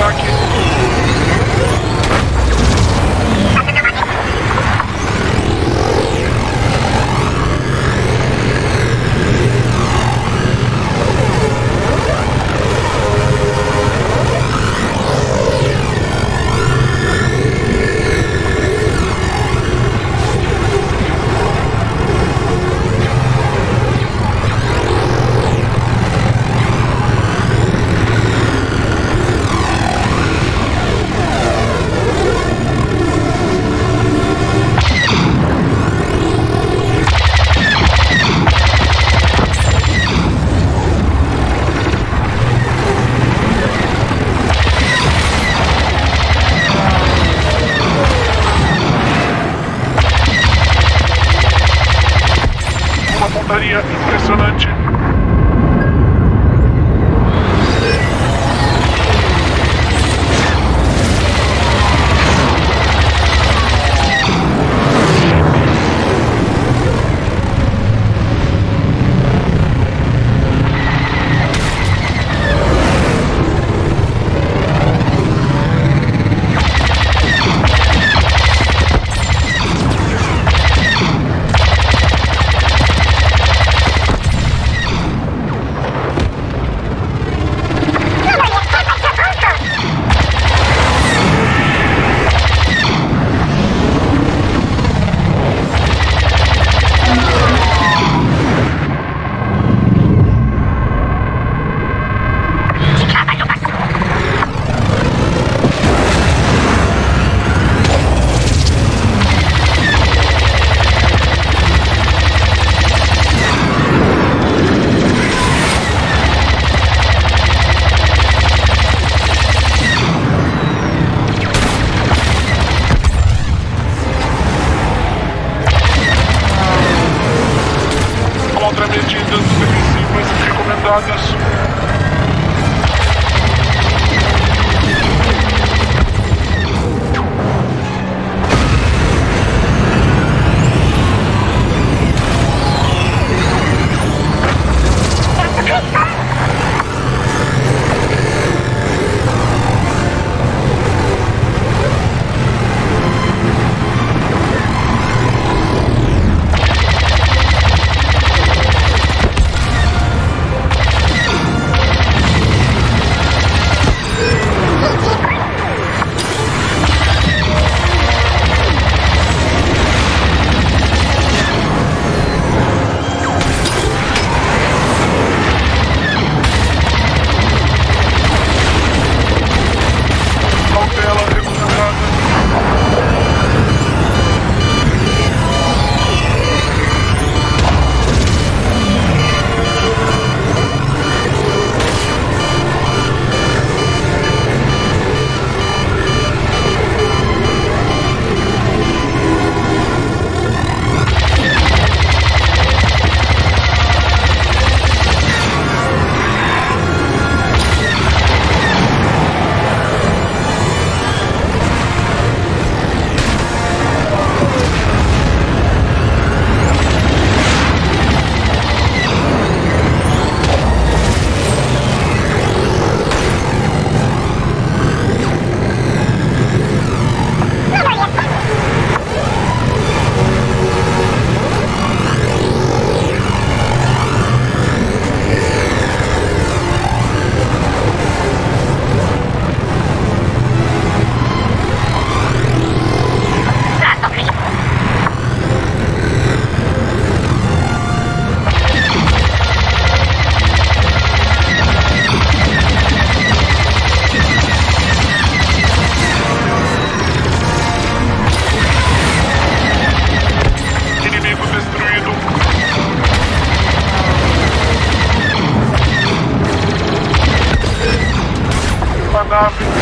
Star 2 pontaria off.